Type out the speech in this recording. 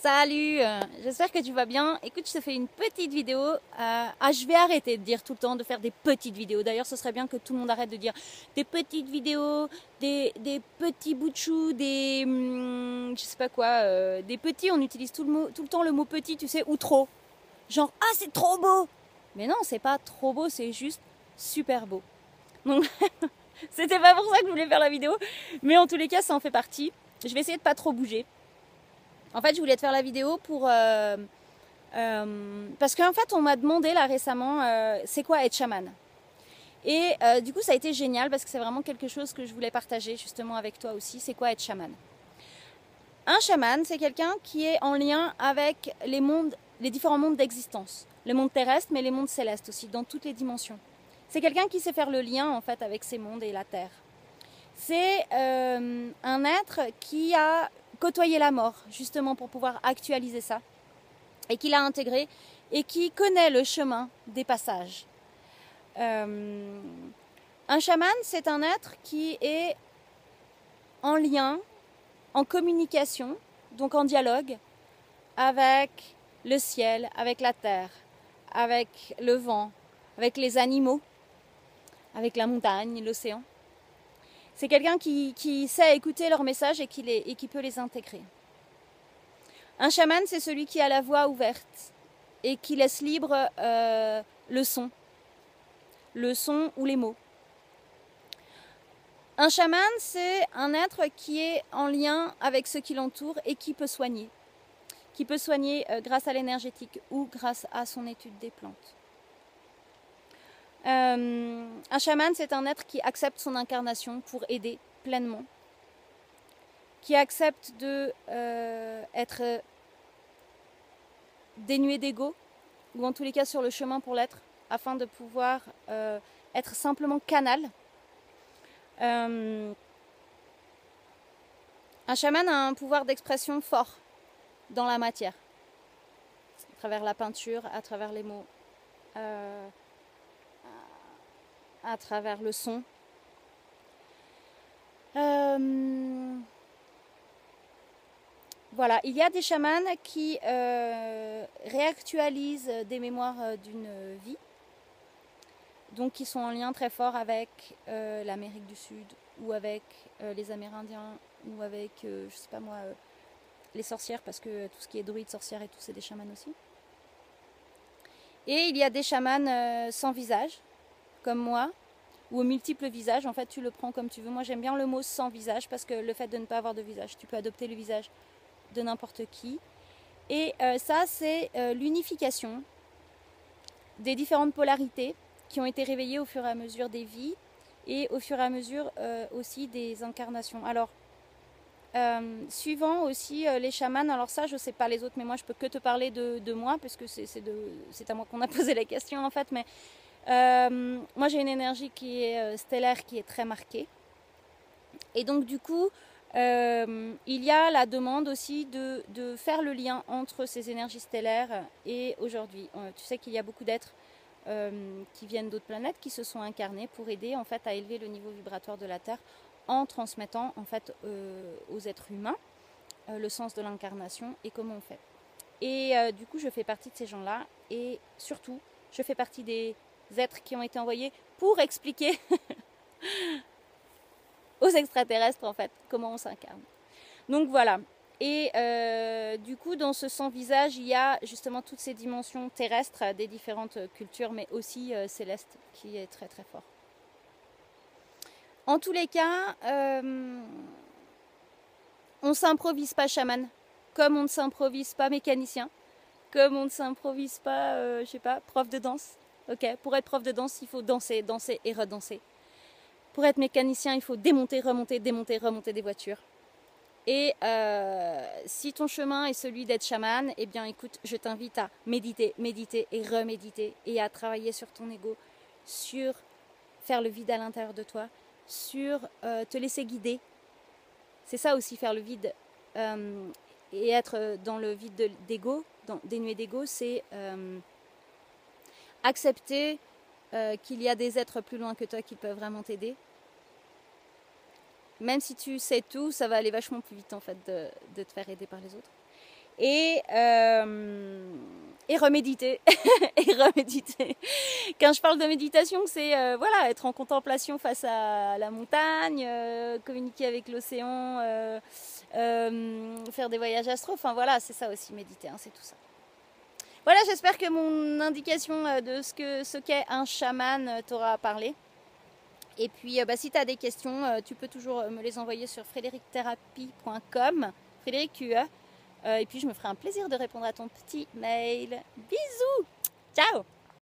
Salut, euh, j'espère que tu vas bien. Écoute, je te fais une petite vidéo. Euh, ah, je vais arrêter de dire tout le temps de faire des petites vidéos. D'ailleurs, ce serait bien que tout le monde arrête de dire des petites vidéos, des, petits bouts de chou, des. hum, je sais pas quoi, euh, des petits. On utilise tout le, tout le temps le mot petit, tu sais, ou trop. Genre, ah, c'est trop beau Mais non, c'est pas trop beau, c'est juste super beau. Donc, c'était pas pour ça que je voulais faire la vidéo. Mais en tous les cas, ça en fait partie. Je vais essayer de pas trop bouger. En fait, je voulais te faire la vidéo pour. euh, euh, parce qu'en fait, on m'a demandé là récemment, euh, c'est quoi être chaman? Et du coup, ça a été génial parce que c'est vraiment quelque chose que je voulais partager justement avec toi aussi. C'est quoi être chaman? Un chaman, c'est quelqu'un qui est en lien avec les mondes, les différents mondes d'existence. Le monde terrestre, mais les mondes célestes aussi, dans toutes les dimensions. C'est quelqu'un qui sait faire le lien en fait avec ces mondes et la Terre. C'est un être qui a côtoyé la mort, justement pour pouvoir actualiser ça, et qui l'a intégré, et qui connaît le chemin des passages. Euh, un chaman, c'est un être qui est en lien, en communication, donc en dialogue, avec le ciel, avec la terre, avec le vent, avec les animaux, avec la montagne, l'océan. C'est quelqu'un qui, sait écouter leurs messages et qui, les, et qui peut les intégrer. Un chaman, c'est celui qui a la voix ouverte et qui laisse libre euh, le son, le son ou les mots. Un chaman, c'est un être qui est en lien avec ce qui l'entoure et qui peut soigner, qui peut soigner euh, grâce à l'énergétique ou grâce à son étude des plantes. Euh, un chaman, c'est un être qui accepte son incarnation pour aider pleinement, qui accepte de euh, être dénué d'ego, ou en tous les cas sur le chemin pour l'être, afin de pouvoir euh, être simplement canal. Un chaman a un pouvoir d'expression fort dans la matière, à travers la peinture, à travers les mots. À travers le son. Euh, voilà, il y a des chamans qui euh, réactualisent des mémoires euh, d'une vie, donc qui sont en lien très fort avec l'Amérique du Sud ou avec les Amérindiens ou avec, je sais pas moi, les sorcières, parce que tout ce qui est druide, sorcière et tout, c'est des chamans aussi. Et il y a des chamans sans visage, comme moi, ou aux multiples visages. En fait, tu le prends comme tu veux. Moi, j'aime bien le mot sans visage parce que le fait de ne pas avoir de visage, tu peux adopter le visage de n'importe qui. Et euh, ça, c'est euh, l'unification des différentes polarités qui ont été réveillées au fur et à mesure des vies et au fur et à mesure euh, aussi des incarnations. Alors, suivant aussi les chamans, alors ça, je ne sais pas les autres, mais moi, je peux que te parler de, de moi, parce que c'est à moi qu'on a posé la question, en fait, mais euh, moi, j'ai une énergie qui est euh, stellaire, qui est très marquée. Et donc, du coup, euh, il y a la demande aussi de, de, faire le lien entre ces énergies stellaires et aujourd'hui. tu sais qu'il y a beaucoup d'êtres qui viennent d'autres planètes qui se sont incarnés pour aider en fait à élever le niveau vibratoire de la Terre en transmettant en fait aux êtres humains le sens de l'incarnation et comment on fait. Et du coup, je fais partie de ces gens-là et surtout, je fais partie des êtres qui ont été envoyés pour expliquer aux extraterrestres en fait comment on s'incarne. Donc voilà. Et euh, du coup, dans ce sans-visage, il y a justement toutes ces dimensions terrestres des différentes cultures, mais aussi euh, célestes, qui est très très fort. En tous les cas, euh, on ne s'improvise pas chaman, comme on ne s'improvise pas mécanicien, comme on ne s'improvise pas, euh, je sais pas, prof de danse. Ok, pour être prof de danse, il faut danser, danser et redanser. Pour être mécanicien, il faut démonter, remonter, démonter, remonter des voitures. Et euh, si ton chemin est celui d'être chaman, eh bien écoute, je t'invite à méditer, méditer et reméditer et à travailler sur ton ego, sur faire le vide à l'intérieur de toi, sur euh, te laisser guider. C'est ça aussi faire le vide euh, et être dans le vide d'ego, dénué d'ego, c'est accepter euh, qu'il y a des êtres plus loin que toi qui peuvent vraiment t'aider. même si tu sais tout, ça va aller vachement plus vite en fait de, te faire aider par les autres. Et, euh, reméditer. et reméditer. Quand je parle de méditation, c'est euh, voilà, être en contemplation face à la montagne, communiquer avec l'océan, faire des voyages astro. Enfin voilà, c'est ça aussi, méditer, hein, c'est tout ça. Voilà, j'espère que mon indication de ce qu'est ce qu'est un chaman t'aura parlé. Et puis, bah, si tu as des questions, tu peux toujours me les envoyer sur frédéricthérapie.com, Frédéric QE. et puis, je me ferai un plaisir de répondre à ton petit mail. Bisous Ciao